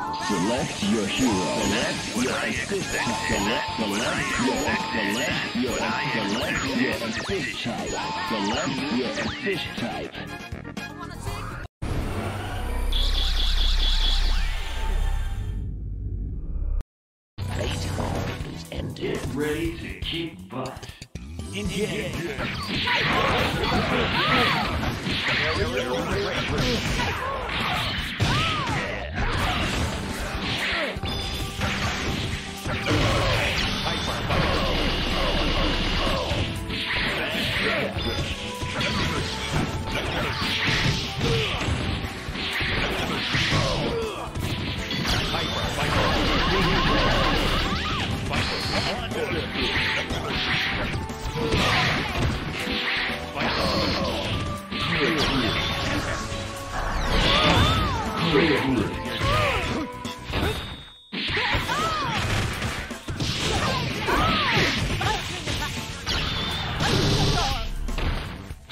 Select your hero. Select your assist type. Select, select your, select your, select your assist type. Select your assist type. Playtime is ended. Get ready to kick butt. Engage. Great.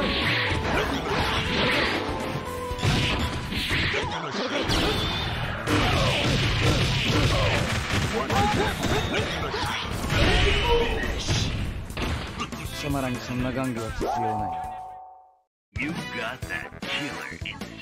貴様らにそんな玩具は必要ない。You got that killer instinct.